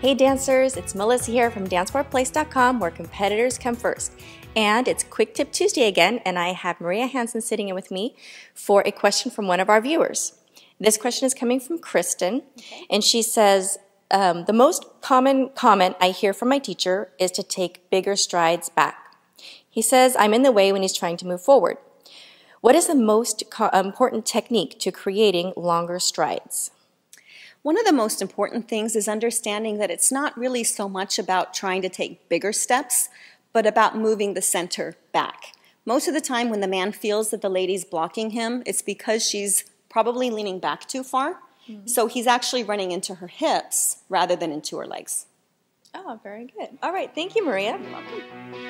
Hey dancers, it's Melissa here from dancesportplace.com where competitors come first. And it's Quick Tip Tuesday again, and I have Maria Hansen sitting in with me for a question from one of our viewers. This question is coming from Kristen, okay. and she says, um, The most common comment I hear from my teacher is to take bigger strides back. He says, I'm in the way when he's trying to move forward. What is the most important technique to creating longer strides? One of the most important things is understanding that it's not really so much about trying to take bigger steps, but about moving the center back. Most of the time when the man feels that the lady's blocking him, it's because she's probably leaning back too far. Mm -hmm. So he's actually running into her hips rather than into her legs. Oh, very good. All right. Thank you, Maria. You're welcome.